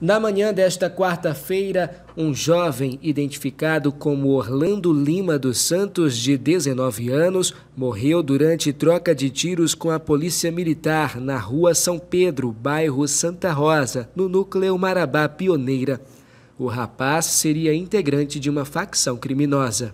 Na manhã desta quarta-feira, um jovem identificado como Orlando Lima dos Santos, de 19 anos, morreu durante troca de tiros com a Polícia Militar na rua São Pedro, bairro Santa Rosa, no núcleo Marabá Pioneira. O rapaz seria integrante de uma facção criminosa.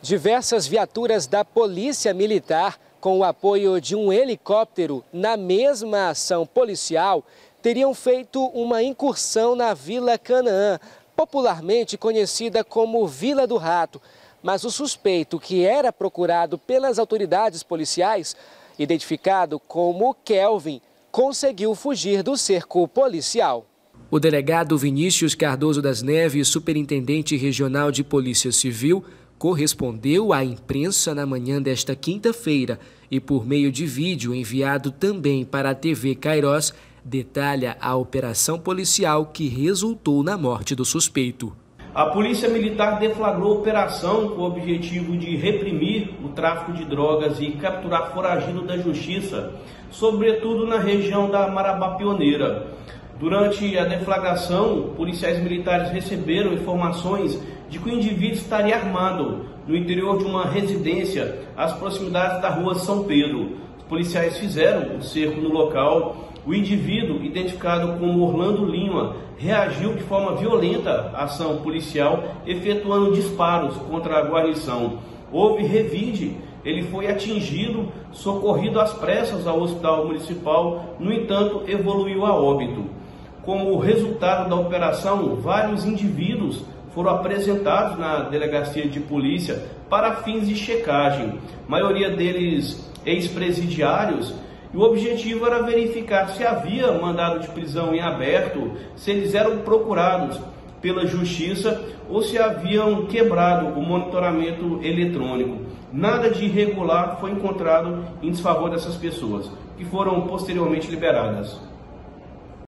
Diversas viaturas da Polícia Militar, com o apoio de um helicóptero na mesma ação policial, teriam feito uma incursão na Vila Canaã, popularmente conhecida como Vila do Rato. Mas o suspeito, que era procurado pelas autoridades policiais, identificado como Kelvin, conseguiu fugir do cerco policial. O delegado Vinícius Cardoso das Neves, superintendente regional de Polícia Civil, correspondeu à imprensa na manhã desta quinta-feira e, por meio de vídeo enviado também para a TV Cairós, detalha a operação policial que resultou na morte do suspeito. A Polícia Militar deflagrou operação com o objetivo de reprimir o tráfico de drogas e capturar foragido da justiça, sobretudo na região da Marabá Pioneira. Durante a deflagração, policiais militares receberam informações de que o indivíduo estaria armado no interior de uma residência às proximidades da rua São Pedro. Os policiais fizeram o cerco no local o indivíduo, identificado como Orlando Lima, reagiu de forma violenta à ação policial, efetuando disparos contra a guarnição. Houve revide, ele foi atingido, socorrido às pressas ao hospital municipal, no entanto, evoluiu a óbito. Como resultado da operação, vários indivíduos foram apresentados na delegacia de polícia para fins de checagem, a maioria deles ex-presidiários e o objetivo era verificar se havia mandado de prisão em aberto, se eles eram procurados pela justiça ou se haviam quebrado o monitoramento eletrônico. Nada de irregular foi encontrado em desfavor dessas pessoas, que foram posteriormente liberadas.